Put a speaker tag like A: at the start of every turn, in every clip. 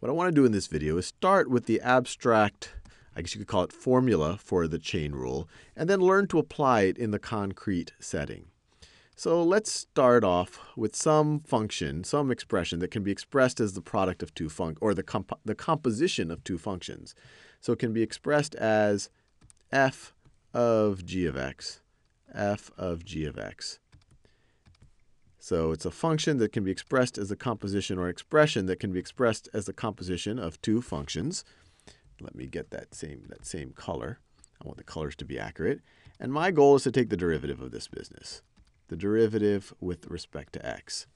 A: What I want to do in this video is start with the abstract, I guess you could call it formula for the chain rule, and then learn to apply it in the concrete setting. So let's start off with some function, some expression that can be expressed as the product of two func or the, comp the composition of two functions. So it can be expressed as f of g of x, f of g of x. So it's a function that can be expressed as a composition or expression that can be expressed as the composition of two functions. Let me get that same, that same color. I want the colors to be accurate. And my goal is to take the derivative of this business, the derivative with respect to x.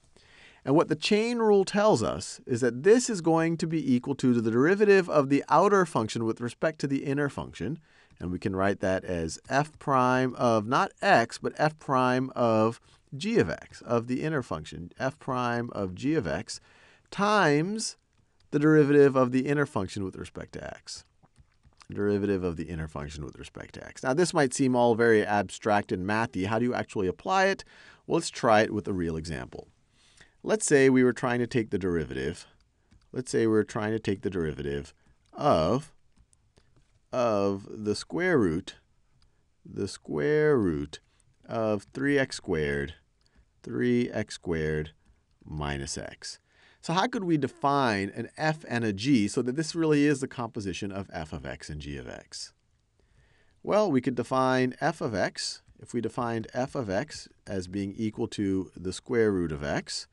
A: And what the chain rule tells us is that this is going to be equal to the derivative of the outer function with respect to the inner function. And we can write that as f prime of not x, but f prime of g of x, of the inner function, f prime of g of x, times the derivative of the inner function with respect to x. Derivative of the inner function with respect to x. Now, this might seem all very abstract and mathy. How do you actually apply it? Well, let's try it with a real example. Let's say we were trying to take the derivative. Let's say we are trying to take the derivative of, of the square root, the square root of 3x squared 3x squared minus x. So how could we define an f and a g so that this really is the composition of f of x and g of x? Well, we could define f of x, if we defined f of x as being equal to the square root of x,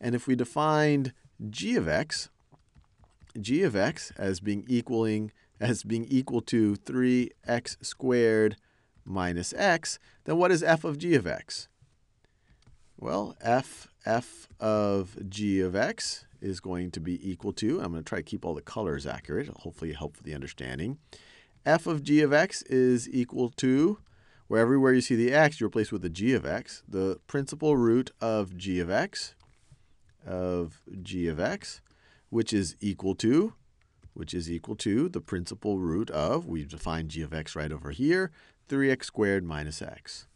A: and if we defined g of x, g of x as being equaling as being equal to 3x squared minus x, then what is f of g of x? Well, f, f of g of x is going to be equal to, I'm going to try to keep all the colors accurate, hopefully help for the understanding. f of g of x is equal to, where everywhere you see the x, you replace with the g of x, the principal root of g of x, of g of x, which is equal to, which is equal to the principal root of, we've defined g of x right over here, 3x squared minus x,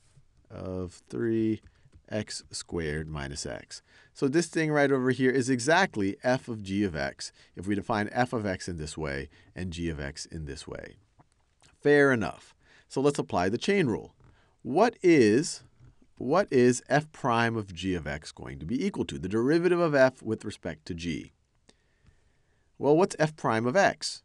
A: of 3 x squared minus x. So this thing right over here is exactly f of g of x if we define f of x in this way and g of x in this way. Fair enough. So let's apply the chain rule. What is, what is f prime of g of x going to be equal to? The derivative of f with respect to g. Well, what's f prime of x?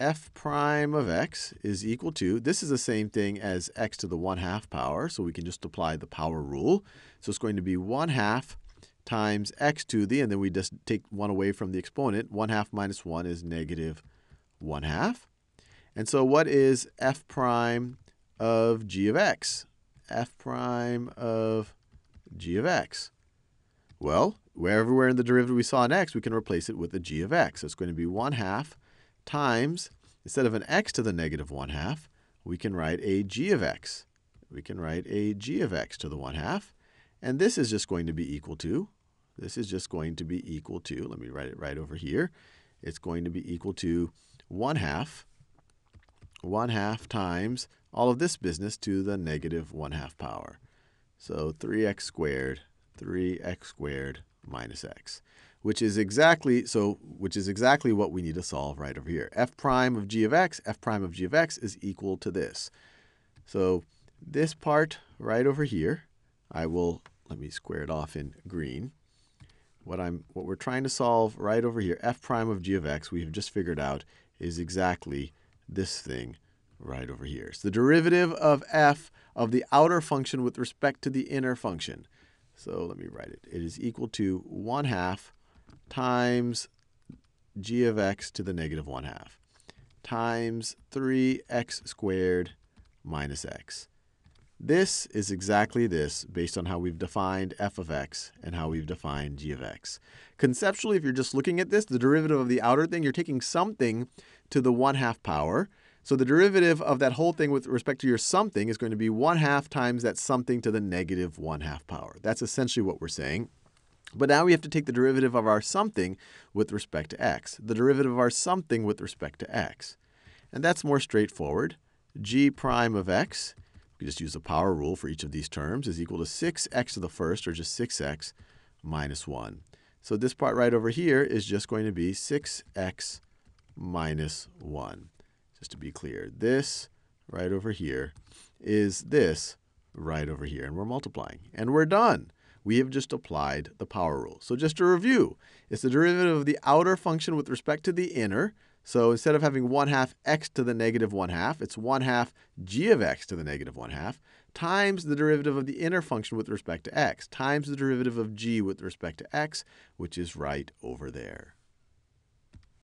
A: F prime of x is equal to, this is the same thing as x to the 1 half power, so we can just apply the power rule. So it's going to be 1 half times x to the, and then we just take 1 away from the exponent. 1 half minus 1 is negative 1 half. And so what is f prime of g of x? f prime of g of x. Well, wherever we're in the derivative we saw an x, we can replace it with a g of x. So it's going to be 1 half times, instead of an x to the negative 1 half, we can write a g of x. We can write a g of x to the 1 half. And this is just going to be equal to, this is just going to be equal to, let me write it right over here. It's going to be equal to 1 half, 1 half times all of this business to the negative 1 half power. So 3x squared, 3x squared minus x which is exactly so which is exactly what we need to solve right over here. f prime of g of x, f prime of g of x is equal to this. So this part right over here, I will let me square it off in green. What I'm what we're trying to solve right over here, f prime of g of x, we've just figured out is exactly this thing right over here. So the derivative of f of the outer function with respect to the inner function. So let me write it. It is equal to 1 half times g of x to the negative 1 half times 3x squared minus x. This is exactly this based on how we've defined f of x and how we've defined g of x. Conceptually, if you're just looking at this, the derivative of the outer thing, you're taking something to the 1 half power. So the derivative of that whole thing with respect to your something is going to be 1 half times that something to the negative 1 half power. That's essentially what we're saying. But now we have to take the derivative of our something with respect to x, the derivative of our something with respect to x. And that's more straightforward. g prime of x, we just use the power rule for each of these terms, is equal to 6x to the first, or just 6x, minus 1. So this part right over here is just going to be 6x minus 1. Just to be clear, this right over here is this right over here. And we're multiplying. And we're done. We have just applied the power rule. So just to review, it's the derivative of the outer function with respect to the inner. So instead of having 1 half x to the negative 1 half, it's 1 half g of x to the negative 1 half times the derivative of the inner function with respect to x times the derivative of g with respect to x, which is right over there.